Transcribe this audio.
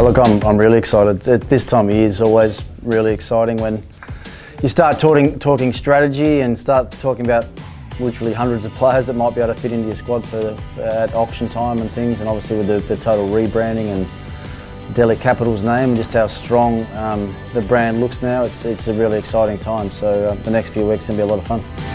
Oh, look, I'm, I'm really excited. This time of year is always really exciting when you start talking, talking strategy and start talking about literally hundreds of players that might be able to fit into your squad for at auction time and things, and obviously with the, the total rebranding and Delhi Capitals name, and just how strong um, the brand looks now, it's, it's a really exciting time. So uh, the next few weeks going to be a lot of fun.